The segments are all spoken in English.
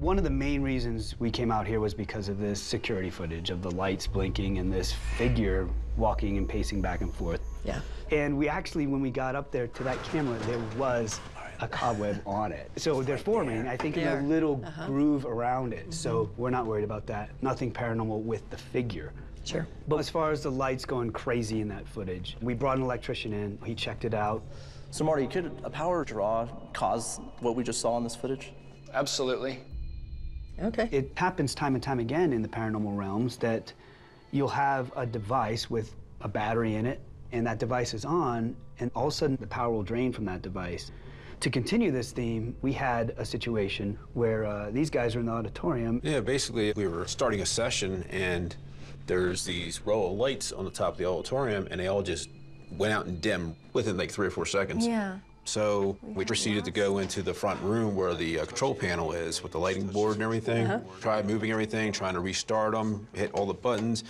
One of the main reasons we came out here was because of this security footage of the lights blinking and this figure walking and pacing back and forth. Yeah. And we actually, when we got up there to that camera, there was a cobweb on it. So they're forming, I think, in a little Uh-huh. groove around it. So we're not worried about that. Nothing paranormal with the figure. Sure. But as far as the lights going crazy in that footage, we brought an electrician in. He checked it out. So Marty, could a power draw cause what we just saw in this footage? Absolutely. Okay. It happens time and time again in the paranormal realms that you'll have a device with a battery in it, and that device is on, and all of a sudden the power will drain from that device. To continue this theme, we had a situation where uh, these guys are in the auditorium. Yeah, basically, we were starting a session, and there's these row of lights on the top of the auditorium, and they all just went out and dim within like three or four seconds. Yeah. So we proceeded to go into the front room where the uh, control panel is with the lighting board and everything. Tried moving everything, trying to restart them, hit all the buttons.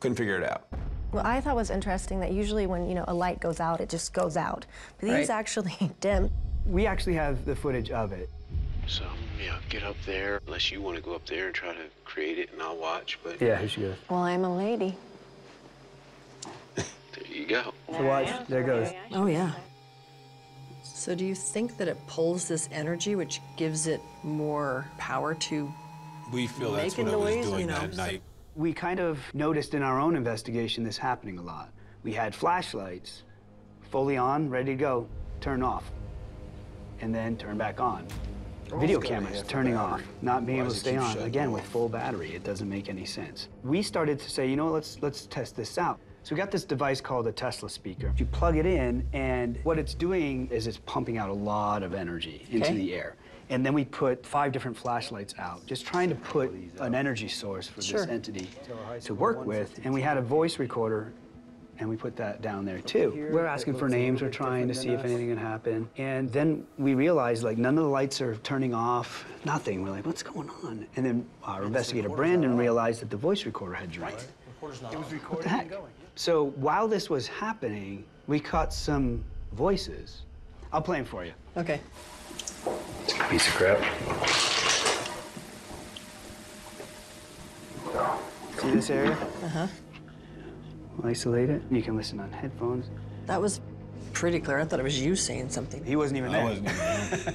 Couldn't figure it out. What I thought was interesting that usually when you know a light goes out, it just goes out. But these Right. actually dim. We actually have the footage of it. So, yeah, get up there, unless you want to go up there and try to create it, and I'll watch, but Yeah, here she goes. Well, I'm a lady. there you go. So watch, there it goes. Oh, yeah. So do you think that it pulls this energy, which gives it more power to We feel that's Make a what I was noise, doing you know, that night. We kind of noticed in our own investigation this happening a lot. We had flashlights fully on, ready to go, turn off, and then turn back on. Video got a cameras turning off, not being Why able to stay on. shutting Again, with full battery, it doesn't make any sense. We started to say, you know, let's let's test this out. So we got this device called a Tesla speaker. You plug it in, and what it's doing is it's pumping out a lot of energy into Okay. the air. And then we put five different flashlights out, just trying to put an energy source for Sure. this entity to work with. And we had a voice recorder, and we put that down there too. We're asking for names, we're trying to see if anything can happen. And then we realized like none of the lights are turning off, nothing. We're like, what's going on? And then our investigator Brandon realized that the voice recorder had drained. What the heck? So while this was happening, we caught some voices. I'll play them for you. Okay. It's a piece of crap. See this area? Uh-huh. Isolate it. You can listen on headphones. That was pretty clear. I thought it was you saying something. He wasn't even there.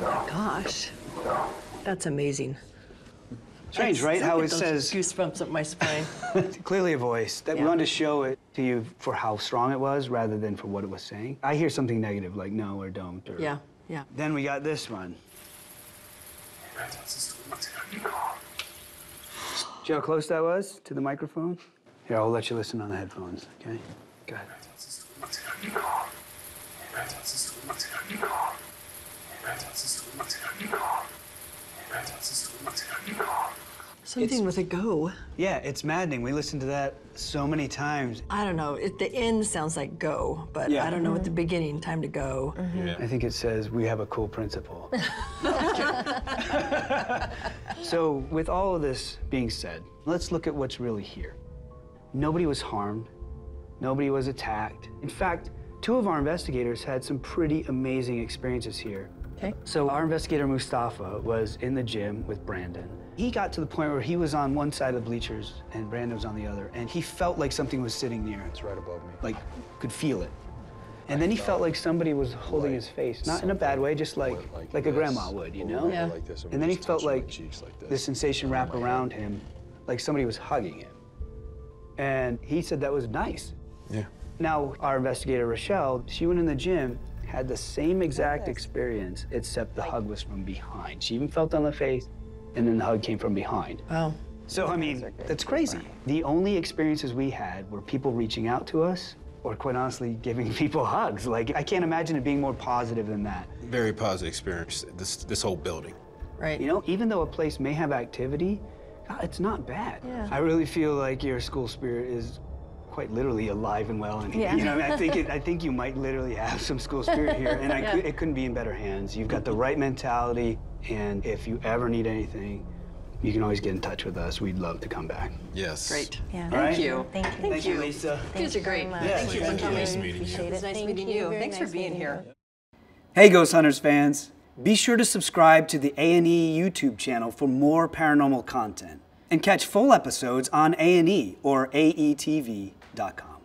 Gosh. That's amazing. Strange, right? How it says goosebumps up my spine. clearly a voice. That we Yeah. wanted to show it to you for how strong it was rather than for what it was saying. I hear something negative like no or don't. Or... yeah, yeah. Then we got this one. See how close that was to the microphone? Here, I'll let you listen on the headphones, okay? Go ahead. Something with a go. Yeah, it's maddening. We listened to that so many times. I don't know. At the end sounds like go, but Yeah. I don't know at the beginning. Time to go. Mm-hmm. Yeah. I think it says we have a cool principal. so, with all of this being said, let's look at what's really here. Nobody was harmed, nobody was attacked. In fact, two of our investigators had some pretty amazing experiences here. Okay. So, our investigator Mustafa was in the gym with Brandon. He got to the point where he was on one side of the bleachers and Brandon was on the other, and he felt like something was sitting near. It's right above me. Like, could feel it. And then he felt like somebody was holding his face, not in a bad way, just like like a grandma would, you know? Yeah. And then he felt like the sensation wrap around him, like somebody was hugging him. And he said that was nice. Yeah. Now, our investigator Rochelle, she went in the gym, had the same exact experience, except the hug was from behind. She even felt on the face, and then the hug came from behind. Wow. So, I mean, that's crazy. The only experiences we had were people reaching out to us, or quite honestly, giving people hugs. Like, I can't imagine it being more positive than that. Very positive experience, this, this whole building. Right. You know, even though a place may have activity, God, it's not bad. Yeah. I really feel like your school spirit is quite literally alive and well. And Yeah. you know, I think it, I think you might literally have some school spirit here, and I Yeah. could, it couldn't be in better hands. You've got the right mentality, and if you ever need anything, you can always get in touch with us. We'd love to come back. Yes. Great. Yeah. All right. Thank you. Thank you. Thank Thank you, you. Lisa. Thank guys are you great. much. Yeah, Thank you for coming. Nice meeting you. Appreciate it. It's nice Thank meeting you. Very Thanks for being here. you. Hey Ghost Hunters fans, be sure to subscribe to the A&E YouTube channel for more paranormal content and catch full episodes on A&E or aetv.com.